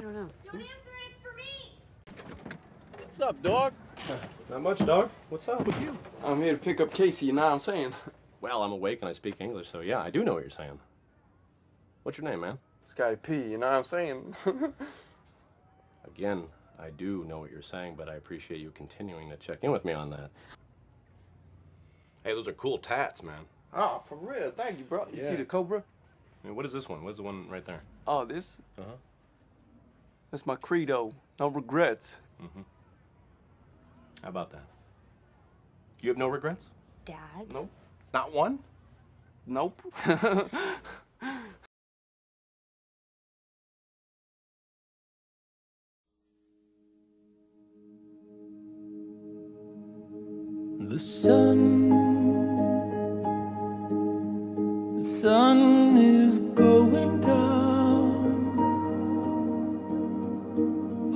I don't know. Don't answer it, it's for me! What's up, dog? Not much, dog. What's up with you? I'm here to pick up Casey, you know what I'm saying? Well, I'm awake and I speak English, so yeah, I do know what you're saying. What's your name, man? Scotty P, you know what I'm saying? Again, I do know what you're saying, but I appreciate you continuing to check in with me on that. Hey, those are cool tats, man. oh, for real. Thank you, bro. You Yeah. see the Cobra? Hey, what is this one? What's the one right there? Oh, this? Uh-huh. That's my credo. No regrets. Mm-hmm. How about that? You have no regrets? Dad? Nope. Not one? Nope. The sun,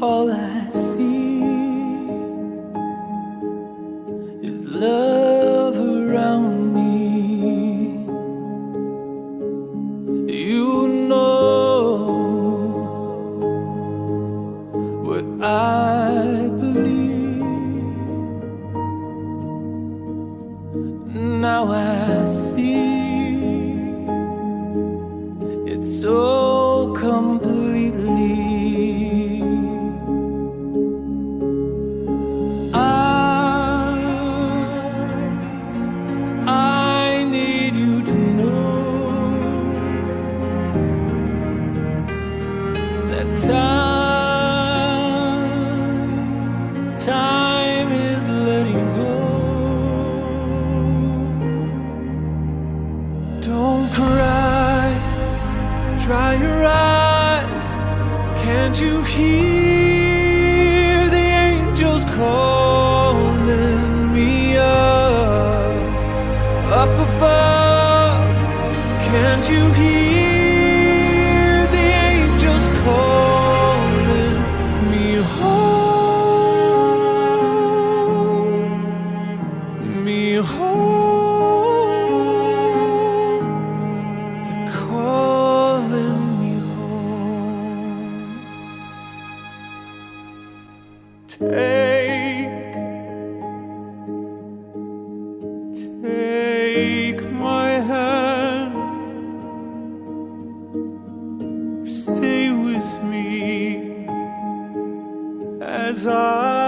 All I see is love around me. You know what I believe. Now I see it's so Stay with me as I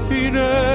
happiness.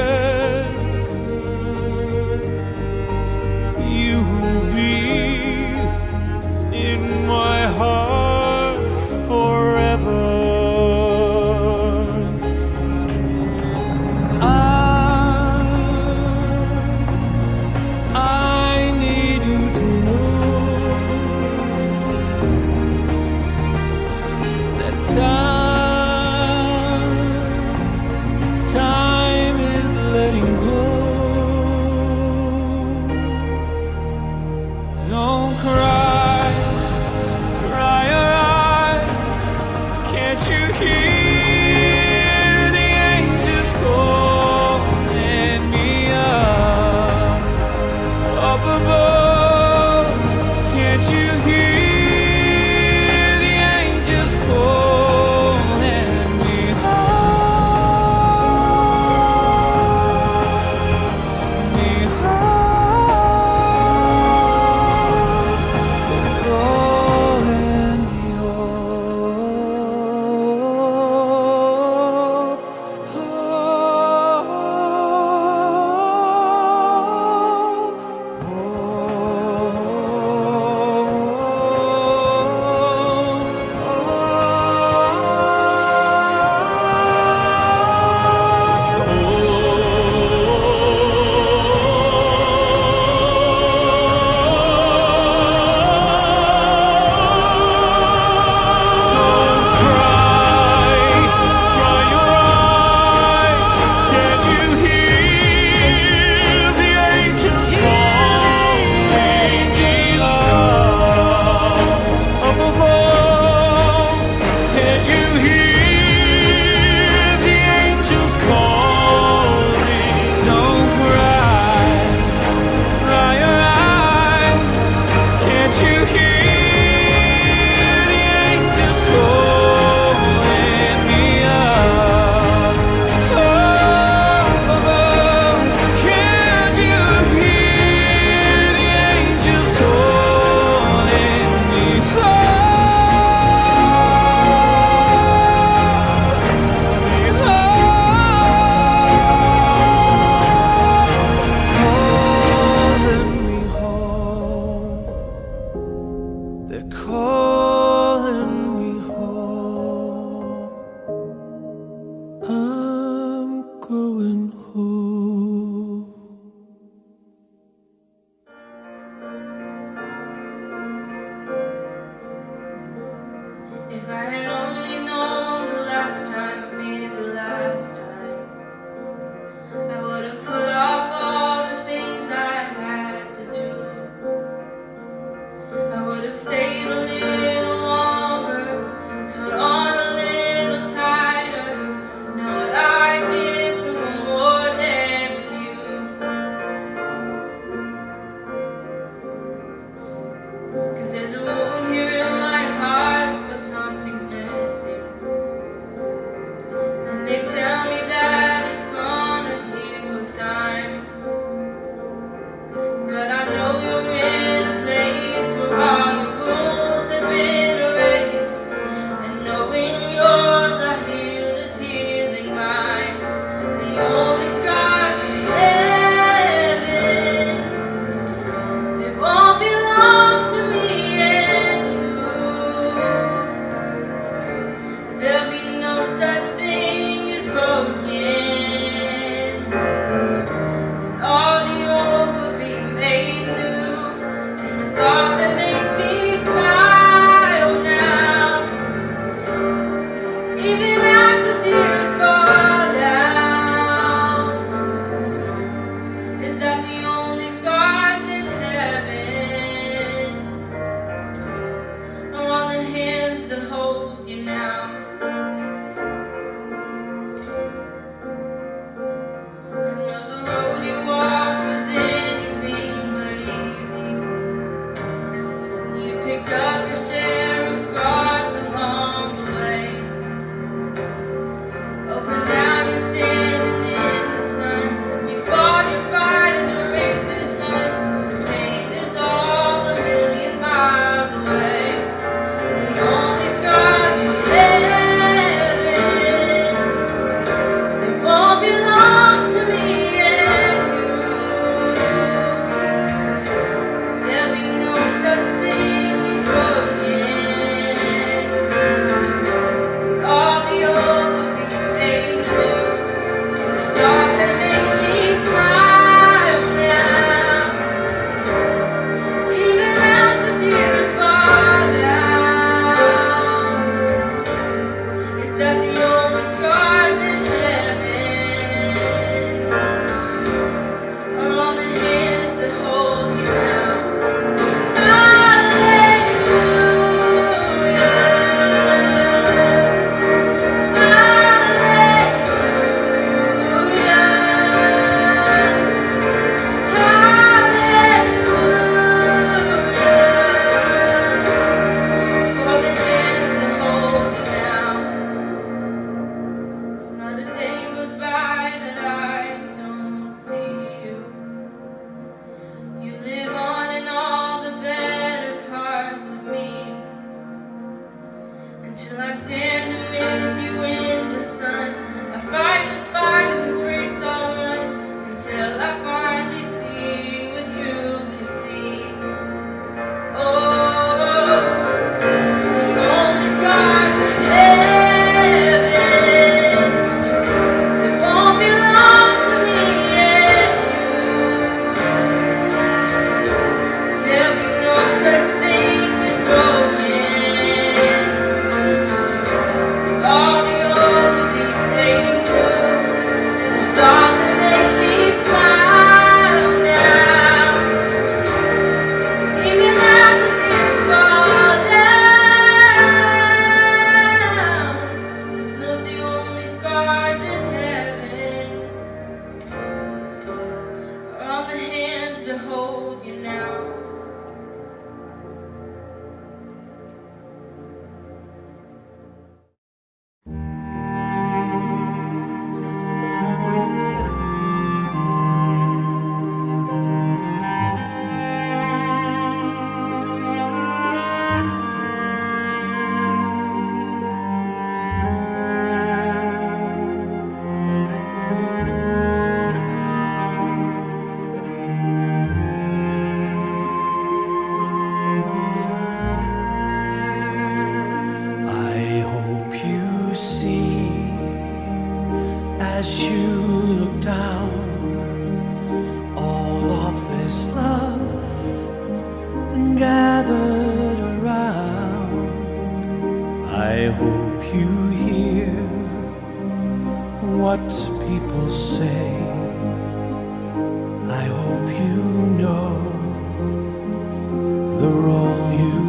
The role you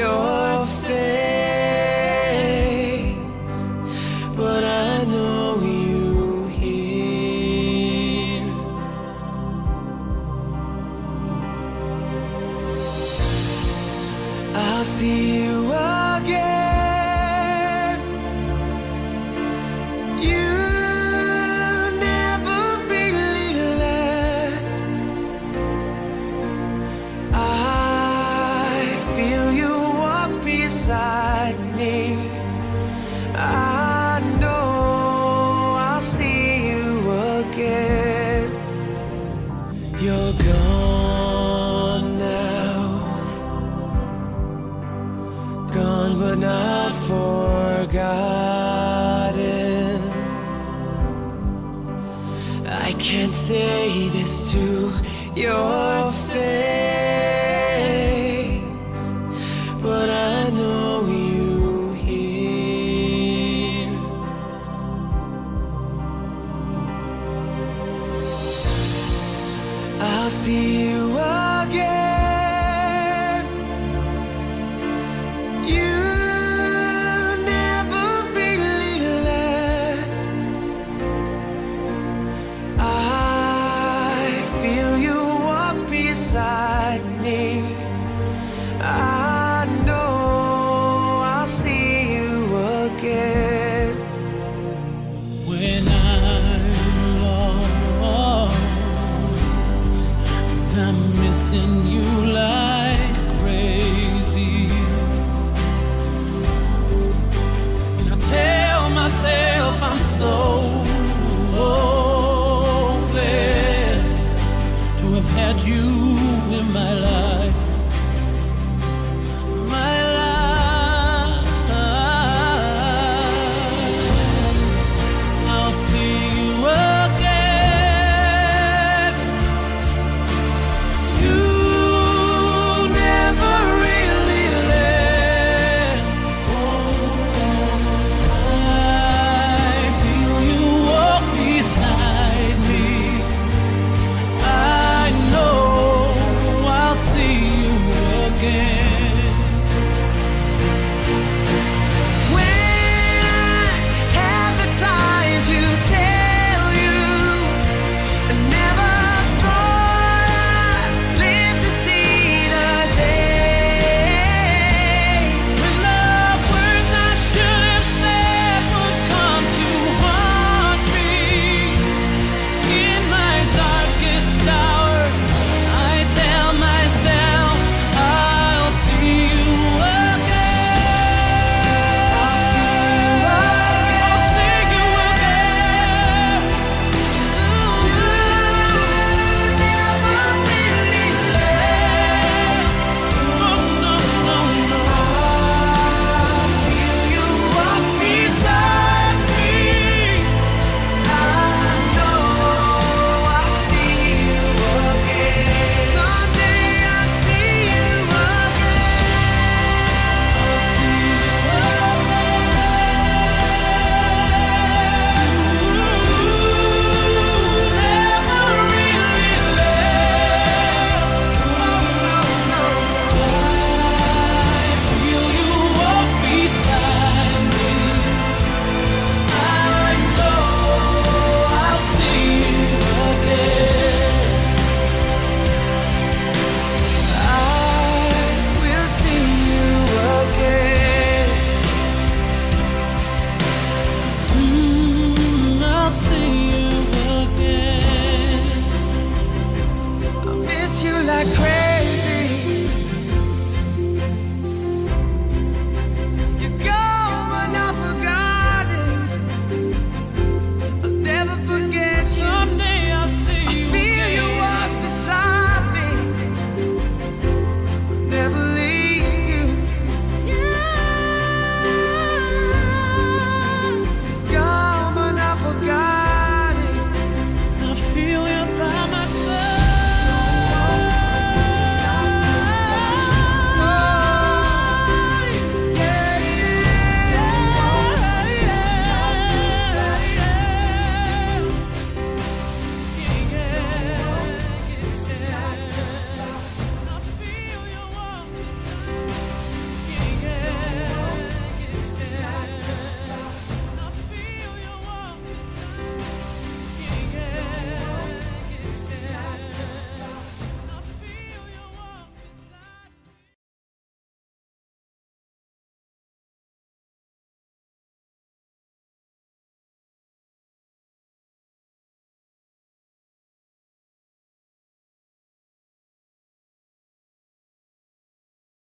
your but not forgotten. I can't say this to your face.